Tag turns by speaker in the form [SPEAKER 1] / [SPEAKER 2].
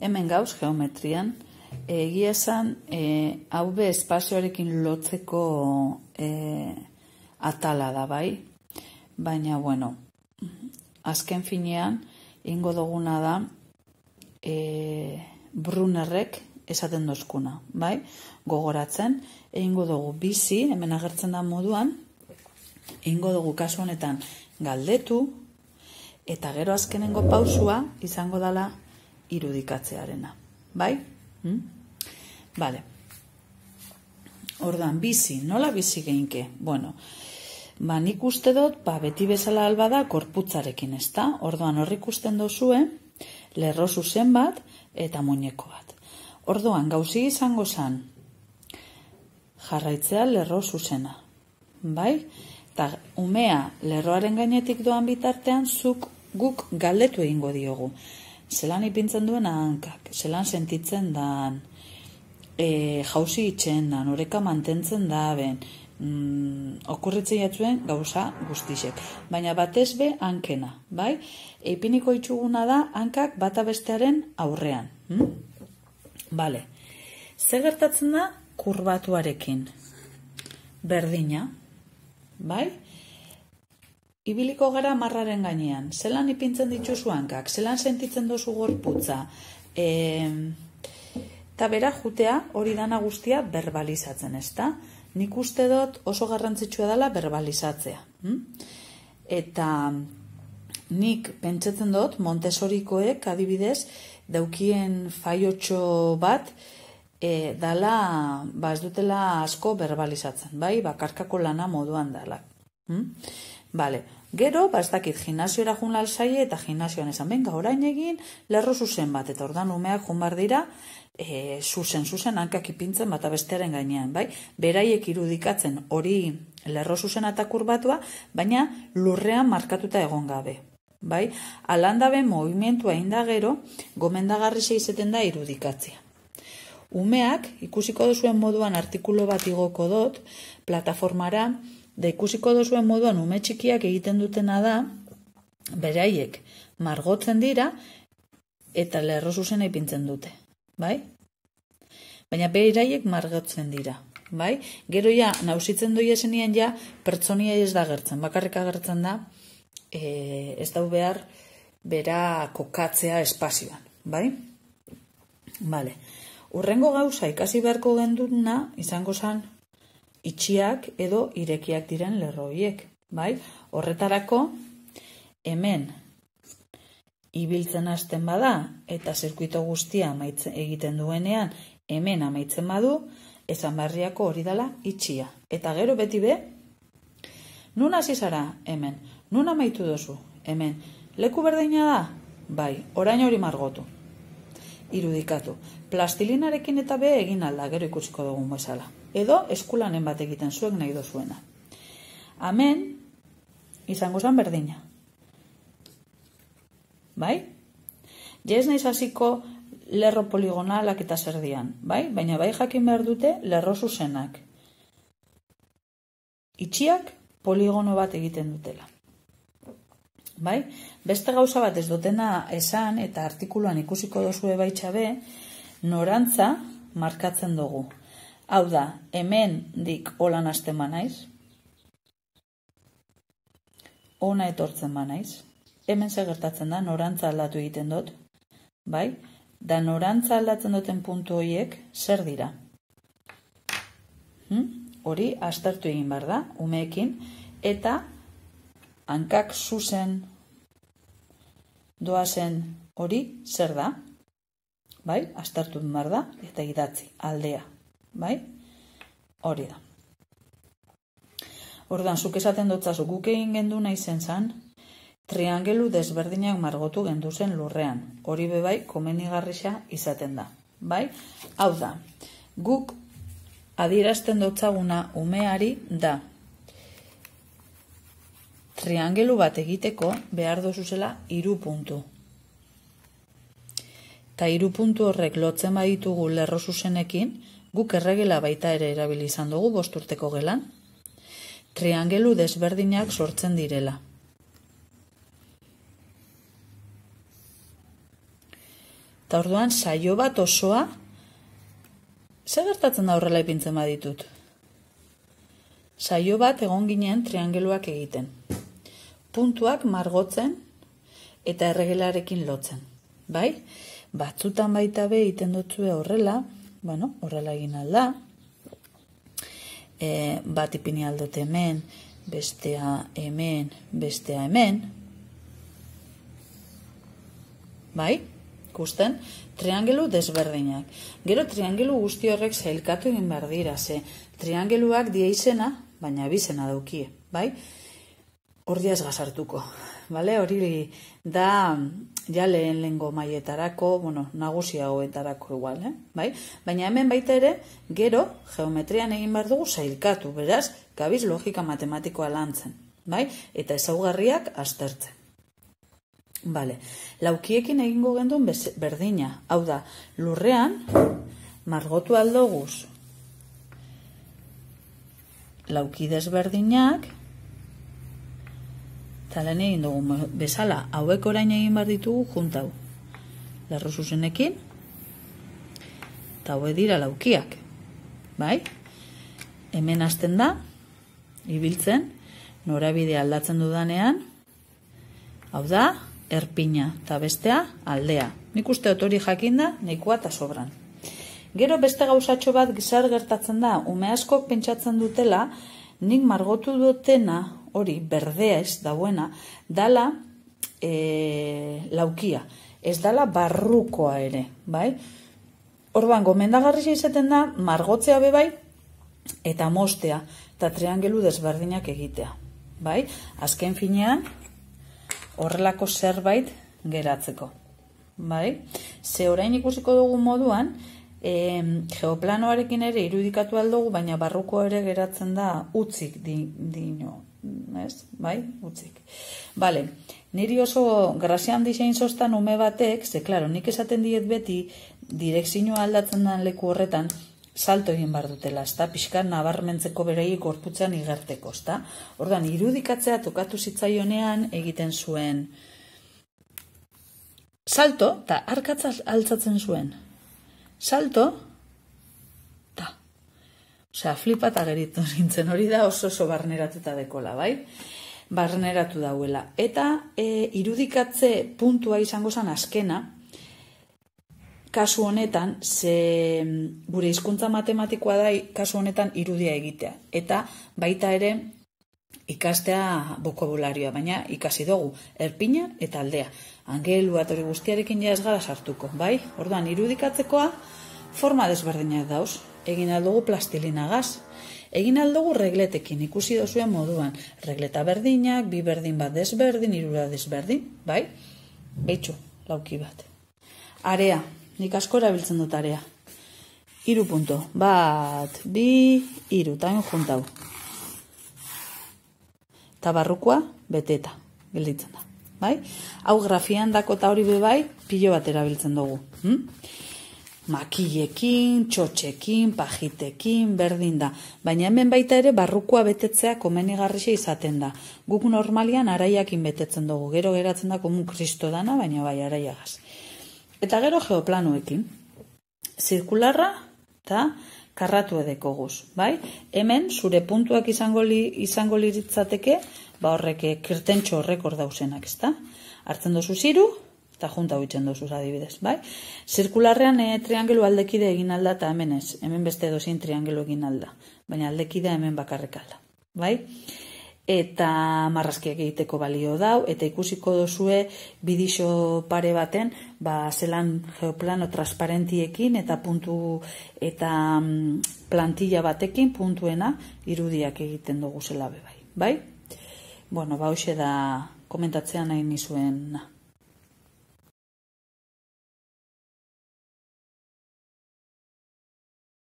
[SPEAKER 1] hemen gauz geometrian, egia esan, e, hau be espazioarekin lotzeko e, atala da bai, baina bueno, azken finean, ingo duguna da, e, Brunerrek esaten dozkuna, bai? Gogoratzen, egingo dugu bizi, hemen agertzen da moduan, egingo dugu kasu honetan galdetu, eta gero azkenengo pausua izango dala irudikatzearena. Bai? Hmm? Bale. Ordan bizi, nola bizi geinke? Bueno, ba, nik uste dut, ba, beti bezala alba da, korputzarekin, ez da? Orduan, horrik ikusten dozue, lerro zuzen bat, eta muñeko bat. Orduan, gauzi izango zan, jarraitzea lerro zuzena. Bai? Eta umea lerroaren gainetik doan bitartean, zuk guk galdetu egingo diogu. Zelan ipintzen duen hankak, zelan sentitzen dan, e, jauzi itxen dan, oreka mantentzen da ben, mm, okurritzen jatzuen gauza guztisek. Baina batez be hankena, bai? Eipiniko itxuguna da hankak bata bestearen aurrean. Hm? Bale. Zer gertatzen da kurbatuarekin? Berdina, bai? Ibiliko gara marraren gainean, zelan ipintzen dituzu hankak, zelan sentitzen dozu gorputza, e, eta bera jutea hori dana guztia verbalizatzen, ez da? Nik uste dut oso garrantzitsua dela verbalizatzea. Hm? Eta nik pentsetzen dut Montesorikoek adibidez daukien faiotxo bat e, dala, ba ez dutela asko verbalizatzen, bai? Bakarkako lana moduan dala. Hm? Bale, Gero, ba, ez dakit, gimnasioera jun lalzaie eta gimnasioan esan, benga, orain egin, lerro zuzen bat, eta ordan umeak jun bar dira, e, zuzen, zuzen, hankak ipintzen bat bestearen gainean, bai? Beraiek irudikatzen hori lerro zuzen eta kurbatua, baina lurrean markatuta egon gabe. Bai? Alandabe movimentua inda gero, gomendagarri izeten da irudikatzea. Umeak, ikusiko duzuen moduan artikulo bat igoko dut, plataformara, Da ikusiko dozuen moduan ume txikiak egiten dutena da, beraiek margotzen dira eta lerro zuzen ipintzen dute, bai? Baina beraiek margotzen dira, bai? Gero ja, nausitzen doi esenien ja, pertsonia ez da gertzen, bakarrik agertzen da, e, ez dau behar, bera kokatzea espazioan, bai? Bale. Urrengo gauza ikasi beharko genduna, izango zan, itxiak edo irekiak diren lerroiek, bai? Horretarako hemen ibiltzen hasten bada eta zirkuito guztia amaitzen egiten duenean hemen amaitzen badu, esan barriako hori dela itxia. Eta gero beti be, nun hasi zara hemen, nun amaitu dozu hemen, leku berdina da? Bai, orain hori margotu. Irudikatu. Plastilinarekin eta be egin alda, gero ikusiko dugun bezala edo eskulanen bat egiten zuek nahi dozuena. Amen, izango zan berdina. Bai? Jez nahi hasiko lerro poligonalak eta zerdian, bai? Baina bai jakin behar dute lerro zuzenak. Itxiak poligono bat egiten dutela. Bai? Beste gauza bat ez dutena esan eta artikuluan ikusiko dozue baitxabe, norantza markatzen dugu. Hau da, hemen dik holan hasten manaiz. Ona etortzen manaiz. Hemen ze gertatzen da, norantza aldatu egiten dut. Bai? Da norantza aldatzen duten puntu horiek, zer dira? Hm? Hori, astartu egin behar da, umeekin, eta hankak zuzen doazen hori, zer da? Bai? Astartu egin behar da, eta idatzi, aldea bai? Hori da. Ordan, zuk esaten dutzazu, guk egin gendu nahi zen zan, triangelu desberdinak margotu gendu zen lurrean. Hori bebai, komenigarrisa izaten da. Bai? Hau da, guk adierazten dutzaguna umeari da. Triangelu bat egiteko behar dozuzela iru puntu. Ta iru puntu horrek lotzen baditugu lerro zuzenekin, Guk erregela baita ere erabili izan dugu bosturteko gelan. Triangelu desberdinak sortzen direla. Eta orduan, saio bat osoa, ze gertatzen da horrela ipintzen baditut? Saio bat egon ginen triangeluak egiten. Puntuak margotzen eta erregelarekin lotzen. Bai? Batzutan baita be egiten dutzue horrela, bueno, horrela egin alda, e, bat ipini aldote hemen, bestea hemen, bestea hemen, bai? ikusten, triangelu desberdinak. Gero triangelu guzti horrek zailkatu egin behar dira, ze triangeluak die izena, baina bizena daukie, bai? Hor diaz gazartuko, bale? Hori da, ja lehen lengo maietarako, bueno, nagusiagoetarako igual, eh? bai? Baina hemen baita ere, gero, geometrian egin behar dugu zailkatu, beraz, gabiz logika matematikoa lantzen, bai? Eta ezaugarriak aztertzen. Bale, laukiekin egingo gendun berdina. Hau da, lurrean, margotu aldoguz, lauki desberdinak, talen egin dugu bezala, hauek orain egin behar ditugu juntau. Lerro zuzenekin, eta haue dira laukiak. Bai? Hemen hasten da, ibiltzen, norabide aldatzen dudanean, hau da, erpina, eta bestea aldea. Nik uste otori jakinda, nahikoa eta sobran. Gero beste gauzatxo bat gizar gertatzen da, ume askok pentsatzen dutela, nik margotu dutena, hori, berdea ez dauena, dala e, laukia. Ez dala barrukoa ere, bai? Orban, gomendagarri izaten da, margotzea bebai, eta mostea, eta triangelu desberdinak egitea. Bai? Azken finean, horrelako zerbait geratzeko. Bai? Ze orain ikusiko dugu moduan, e, geoplanoarekin ere irudikatu aldugu, baina barruko ere geratzen da utzik di, dino. Ez? Bai? Utzik. Bale, niri oso grazian disein sostan ume batek, ze klaro, nik esaten diet beti, direkzioa aldatzen den leku horretan, salto egin bar dutela, ezta? Pixka nabarmentzeko berei gorputzean igerteko, ezta? Ordan irudikatzea tokatu zitzaionean egiten zuen salto ta arkatza altzatzen zuen. Salto. Osea, flipata geritu zintzen hori da oso oso barneratuta dekola, bai? Barneratu dauela. Eta e, irudikatze puntua izango zan askena, kasu honetan, ze mm, gure hizkuntza matematikoa da kasu honetan irudia egitea. Eta baita ere ikastea bokabularioa, baina ikasi dugu erpina eta aldea. Angelu hori guztiarekin ja ez gara sartuko, bai? Orduan, irudikatzekoa forma desberdinak dauz. Egin aldugu plastilina gaz. Egin aldugu regletekin, ikusi dozuen moduan. Regleta berdinak, bi berdin bat desberdin, irura desberdin, bai? Eitxu, lauki bat. Area, nik asko erabiltzen dut area. Iru punto. Bat, bi, iru. Tain juntau. Eta barrukoa, beteta. Gelditzen da. Bai? Hau grafian dako eta hori bebai, pilo bat erabiltzen dugu. Hm? Makillekin, txotxekin, pajitekin, berdin da. Baina hemen baita ere barrukoa betetzea komenigarrixe izaten da. Guk normalian araiakin betetzen dugu. Gero geratzen da komun kristo dana, baina bai araiagaz. Eta gero geoplanuekin. Zirkularra eta karratu edeko guz. Bai? Hemen, zure puntuak izango, li, izango liritzateke, ba horrek kirtentxo horrek hor dauzenak, ezta? Hartzen dozu ziru, eta junta huitzen dozu adibidez, bai? Zirkularrean e, triangelu aldekide egin alda eta hemen ez. Hemen beste dozin triangelu egin alda. Baina aldekide hemen bakarrik alda. Bai? eta marrazkiak egiteko balio dau, eta ikusiko dozue bidixo pare baten, ba, zelan geoplano transparentiekin eta puntu eta mm, plantilla batekin puntuena irudiak egiten dugu zela bai. Bai? Bueno, ba, da komentatzea nahi nizuen